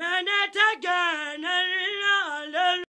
Bana at ganar